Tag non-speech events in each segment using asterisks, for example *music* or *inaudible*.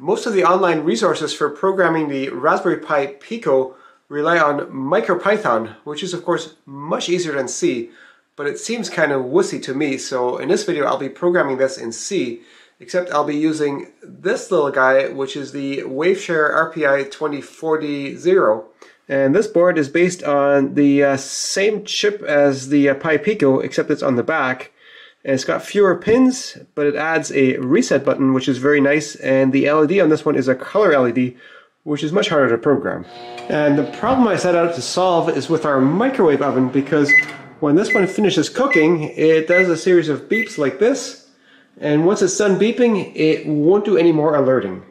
Most of the online resources for programming the Raspberry Pi Pico rely on MicroPython, which is of course much easier than C, but it seems kind of wussy to me, so in this video I'll be programming this in C, except I'll be using this little guy, which is the Waveshare RPI 2040-0. And this board is based on the uh, same chip as the uh, Pi Pico, except it's on the back. And it's got fewer pins, but it adds a reset button, which is very nice. And the LED on this one is a color LED, which is much harder to program. And the problem I set out to solve is with our microwave oven, because when this one finishes cooking, it does a series of beeps like this. And once it's done beeping, it won't do any more alerting.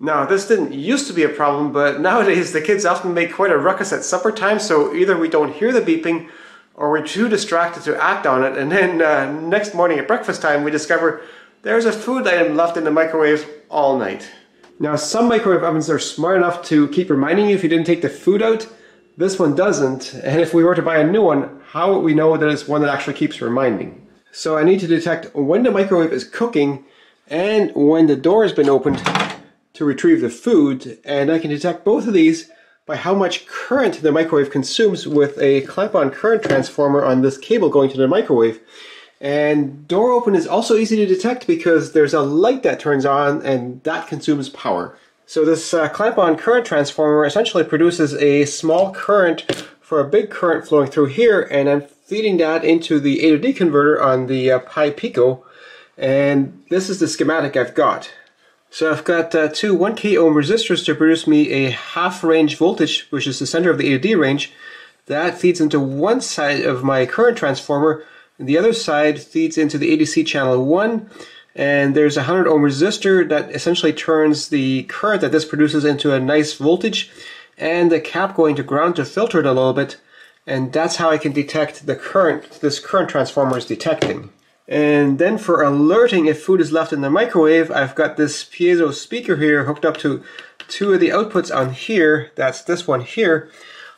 Now, this didn't used to be a problem, but *laughs* nowadays the kids often make quite a ruckus at supper time, so either we don't hear the beeping or we're too distracted to act on it, and then uh, next morning at breakfast time we discover there's a food item left in the microwave all night. Now some microwave ovens are smart enough to keep reminding you if you didn't take the food out. This one doesn't, and if we were to buy a new one, how would we know that it's one that actually keeps reminding? So I need to detect when the microwave is cooking and when the door has been opened to retrieve the food, and I can detect both of these by how much current the microwave consumes with a clamp-on current transformer on this cable going to the microwave. And door open is also easy to detect because there's a light that turns on and that consumes power. So this uh, clamp-on current transformer essentially produces a small current for a big current flowing through here and I'm feeding that into the A to D converter on the uh, Pi Pico and this is the schematic I've got. So I've got uh, two 1 k ohm resistors to produce me a half range voltage, which is the center of the A to D range. That feeds into one side of my current transformer, and the other side feeds into the ADC channel 1. And there's a 100 ohm resistor that essentially turns the current that this produces into a nice voltage, and the cap going to ground to filter it a little bit. And that's how I can detect the current this current transformer is detecting. And then for alerting if food is left in the microwave, I've got this piezo speaker here hooked up to two of the outputs on here. That's this one here.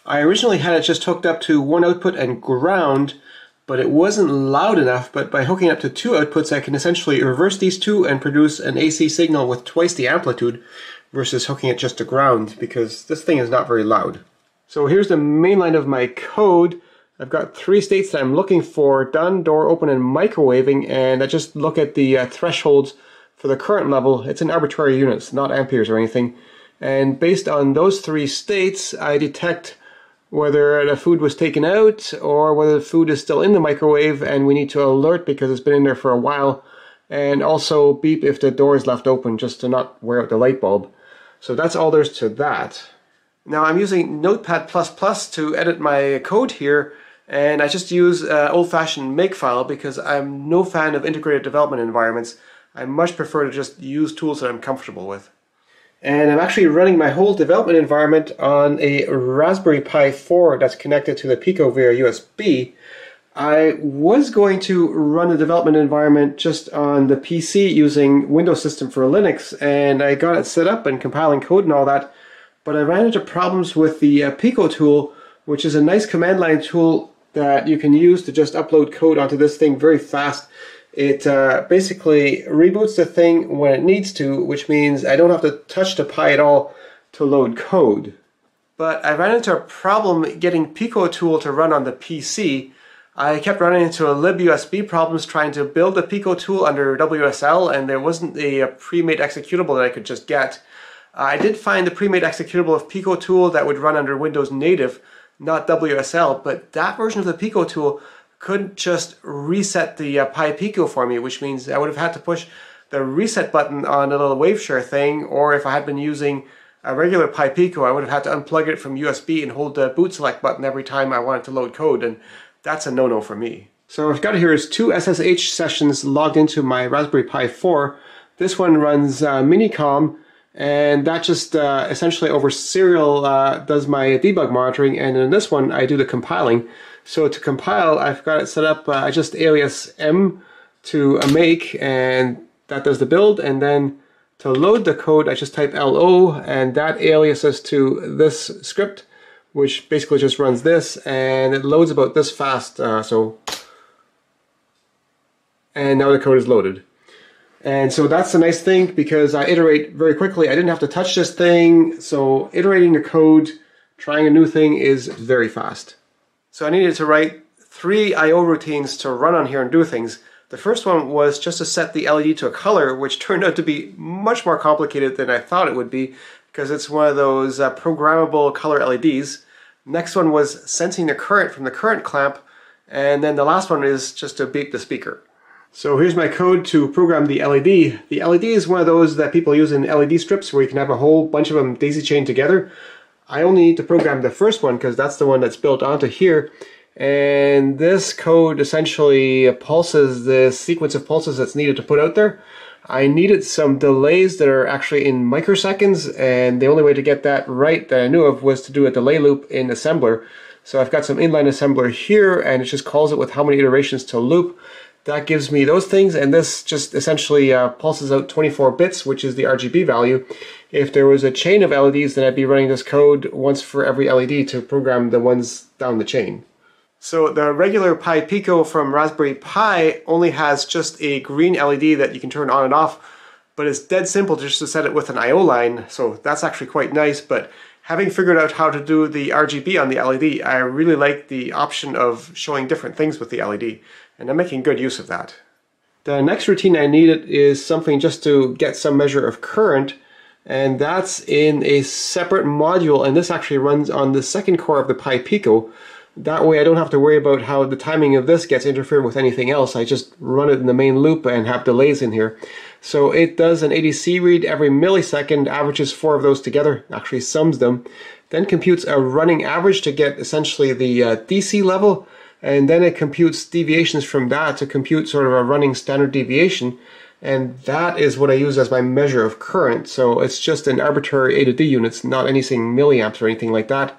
I originally had it just hooked up to one output and ground, but it wasn't loud enough. But by hooking up to two outputs, I can essentially reverse these two and produce an AC signal with twice the amplitude versus hooking it just to ground because this thing is not very loud. So here's the main line of my code. I've got three states that I'm looking for, done, door open, and microwaving, and I just look at the uh, thresholds for the current level. It's in arbitrary units, not amperes or anything. And based on those three states, I detect whether the food was taken out or whether the food is still in the microwave and we need to alert because it's been in there for a while and also beep if the door is left open just to not wear out the light bulb. So that's all there's to that. Now I'm using Notepad++ to edit my code here and I just use uh, old-fashioned Makefile because I'm no fan of integrated development environments. I much prefer to just use tools that I'm comfortable with. And I'm actually running my whole development environment on a Raspberry Pi 4 that's connected to the Pico via USB. I was going to run the development environment just on the PC using Windows System for Linux, and I got it set up and compiling code and all that, but I ran into problems with the uh, Pico tool, which is a nice command line tool that you can use to just upload code onto this thing very fast. It uh, basically reboots the thing when it needs to, which means I don't have to touch the Pi at all to load code. But I ran into a problem getting Pico tool to run on the PC. I kept running into a libusb problems trying to build the Pico tool under WSL and there wasn't a, a pre-made executable that I could just get. I did find the pre-made executable of Pico tool that would run under Windows Native, not WSL, but that version of the Pico tool couldn't just reset the uh, Pi Pico for me, which means I would have had to push the reset button on a little Waveshare thing, or if I had been using a regular Pi Pico, I would have had to unplug it from USB and hold the boot select button every time I wanted to load code, and that's a no-no for me. So what I've got here is two SSH sessions logged into my Raspberry Pi 4. This one runs uh, Minicom, and that just uh, essentially over serial uh, does my debug monitoring. And in this one I do the compiling. So to compile I've got it set up uh, I just alias m to a make and that does the build. And then to load the code I just type lo and that aliases to this script which basically just runs this and it loads about this fast uh, so. And now the code is loaded And so that's a nice thing because I iterate very quickly. I didn't have to touch this thing. So iterating the code, trying a new thing is very fast. So I needed to write three I.O. routines to run on here and do things. The first one was just to set the LED to a color, which *laughs* turned out to be much more complicated than I thought it would be because it's one of those uh, programmable color LEDs. Next one was sensing the current from the current clamp, and then the last one is just to beep the speaker. So here's my code to program the LED. The LED is one of those that people use in LED strips where you can have a whole bunch of them daisy chained together. I only need to program the first one because that's the one that's built onto here. And this code essentially pulses the sequence of pulses that's needed to put out there. I needed some delays that are actually in microseconds, and the only way to get that right that I knew of was to do a delay loop in assembler. So I've got some inline assembler here, and it just calls it with how many iterations to loop. That gives me those things, and this just essentially uh, pulses out 24 bits, which is the RGB value. If there was a chain of LEDs, then I'd be running this code once for every LED to program the ones down the chain. So the regular Pi Pico from Raspberry Pi only has just a green LED that you can turn on and off, but it's dead simple just to set it with an I.O. line, so that's actually quite nice, but having figured out how to do the RGB on the LED, I really like the option of showing different things with the LED, and I'm making good use of that. The next routine I needed is something just to get some measure of current, and that's in a separate module, and this actually runs on the second core of the Pi Pico, that way I don't have to worry about how the timing of this gets interfered with anything else. I just run it in the main loop and have delays in here. So it does an ADC read every millisecond, averages four of those together, actually sums them, then computes a running average to get essentially the uh, DC level, and then it computes deviations from that to compute sort of a running standard deviation, and that is what I use as my measure of current. So it's just an arbitrary A to D units, not anything milliamps or anything like that.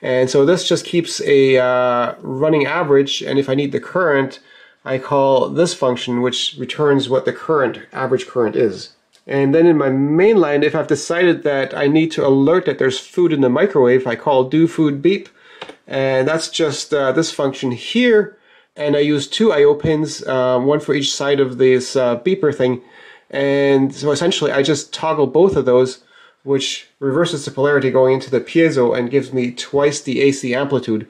And so this just keeps a uh, running average, and if I need the current, I call this function, which returns what the current, average current is. And then in my main line, if I've decided that I need to alert that there's food in the microwave, I call do food beep. And that's just uh, this function here. And I use two I.O. pins, uh, one for each side of this uh, beeper thing. And so essentially I just toggle both of those which reverses the polarity going into the piezo and gives me twice the AC amplitude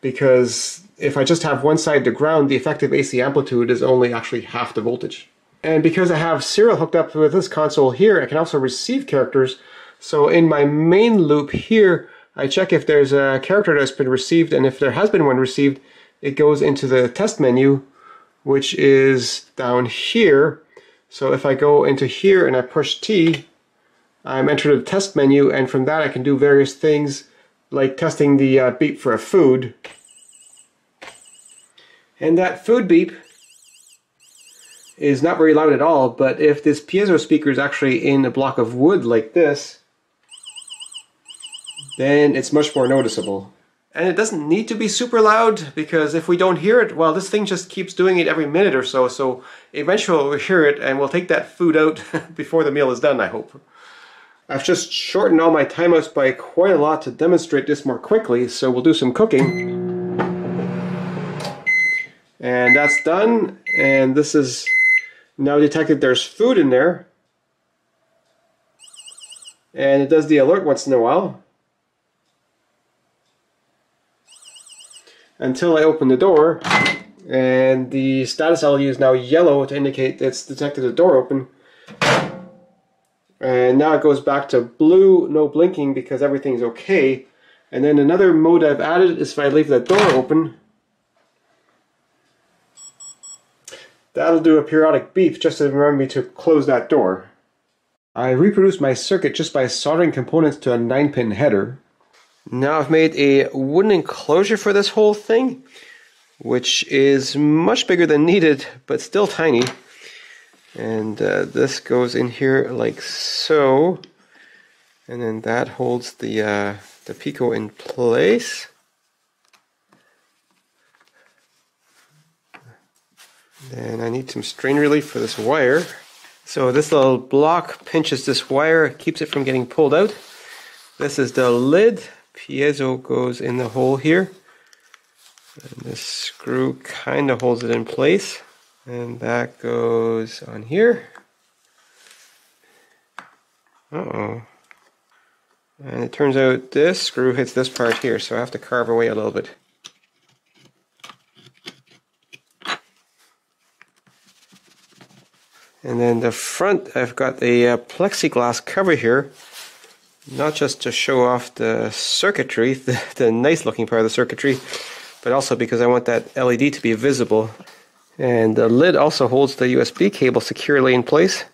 because if I just have one side to ground, the effective AC amplitude is only actually half the voltage. And because I have serial hooked up with this console here, I can also receive characters. So in my main loop here, I check if there's a character that's been received, and if there has been one received, it goes into the test menu, which is down here. So if I go into here and I push T, I'm entered a test menu and from that I can do various things like testing the uh, beep for a food. And that food beep is not very loud at all, but if this piezo speaker is actually in a block of wood like this, then it's much more noticeable. And it doesn't need to be super loud because if we don't hear it, well, this thing just keeps doing it every minute or so. So eventually we'll hear it and we'll take that food out *laughs* before the meal is done, I hope. I've just shortened all my timeouts by quite a lot to demonstrate this more quickly, so we'll do some cooking. And that's done, and this is now detected there's food in there. And it does the alert once in a while. Until I open the door, and the status LED is now yellow to indicate it's detected a door open. And now it goes back to blue, no blinking because everything's okay. And then another mode I've added is if I leave that door open, that'll do a periodic beep just to remind me to close that door. I reproduced my circuit just by soldering components to a 9-pin header. Now I've made a wooden enclosure for this whole thing, which is much bigger than needed, but still tiny. And uh, this goes in here like so. And then that holds the uh, the Pico in place. Then I need some strain relief for this wire. So this little block pinches this wire keeps it from getting pulled out. This is the lid piezo goes in the hole here and this screw kind of holds it in place and that goes on here Uh-oh. And it turns out this screw hits this part here, so I have to carve away a little bit. And then the front, I've got the uh, plexiglass cover here, not just to show off the circuitry, *laughs* the, the nice looking part of the circuitry, but also because I want that LED to be visible. And the lid also holds the USB cable securely in place,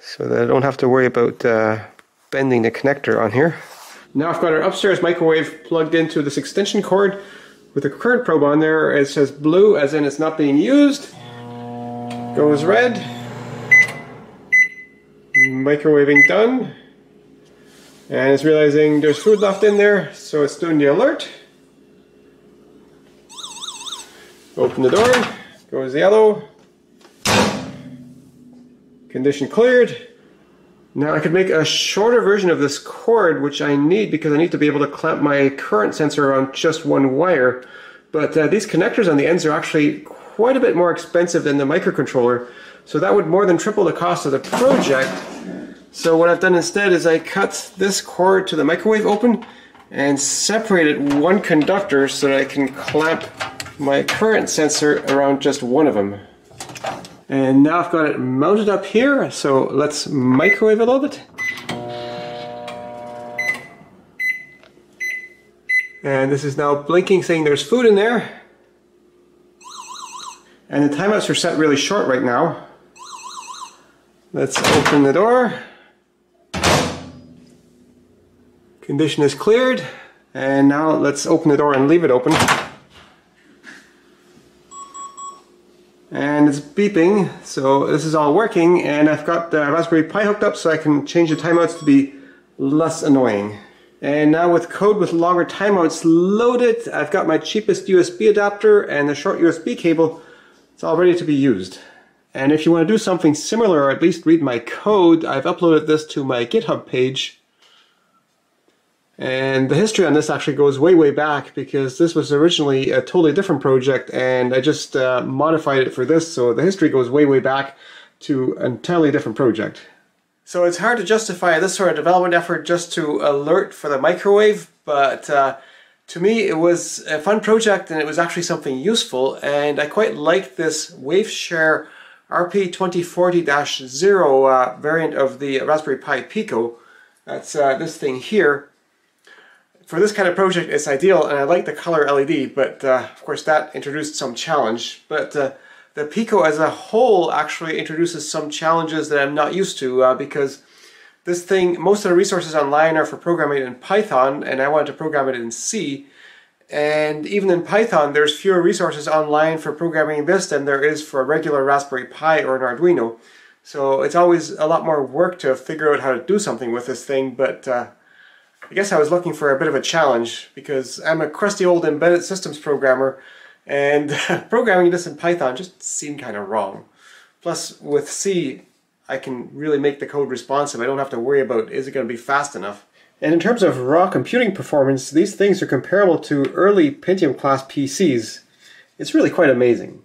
so that I don't have to worry about uh, bending the connector on here. Now I've got our upstairs microwave plugged into this extension cord with a current probe on there. It says blue as in it's not being used. Goes red. Microwaving done. And it's realizing there's food left in there, so it's doing the alert. Open the door, goes yellow. Condition cleared. Now I could make a shorter version of this cord, which I need because I need to be able to clamp my current sensor on just one wire. But uh, these connectors on the ends are actually quite a bit more expensive than the microcontroller. So that would more than triple the cost of the project. So what I've done instead is I cut this cord to the microwave open and separated one conductor so that I can clamp my current sensor around just one of them. And now I've got it mounted up here, so let's microwave a little bit. And this is now blinking saying there's food in there. And the timeouts are set really short right now. Let's open the door. Condition is cleared. And now let's open the door and leave it open. And it's beeping, so this is all working. And I've got the Raspberry Pi hooked up so I can change the timeouts to be less annoying. And now with code with longer timeouts loaded, I've got my cheapest USB adapter and the short USB cable. It's all ready to be used. And if you want to do something similar, or at least read my code, I've uploaded this to my GitHub page. And the history on this actually goes way, way back because this was originally a totally different project and I just uh, modified it for this. So the history goes way, way back to an entirely different project. So it's hard to justify this sort of development effort just to alert for the microwave, but uh, to me it was a fun project and it was actually something useful and I quite liked this Waveshare RP2040-0 uh, variant of the Raspberry Pi Pico. That's uh, this thing here for this kind of project, it's ideal, and I like the color LED, but uh, of course that introduced some challenge. But uh, the Pico as a whole actually introduces some challenges that I'm not used to, uh, because this thing, most of the resources online are for programming in Python, and I wanted to program it in C. And even in Python, there's fewer resources online for programming this than there is for a regular Raspberry Pi or an Arduino. So it's always a lot more work to figure out how to do something with this thing, but uh, I guess I was looking for a bit of a challenge because I'm a crusty old embedded systems programmer and *laughs* programming this in Python just seemed kind of wrong. Plus with C I can really make the code responsive. I don't have to worry about is it going to be fast enough. And in terms of raw computing performance, these things are comparable to early Pentium class PCs. It's really quite amazing.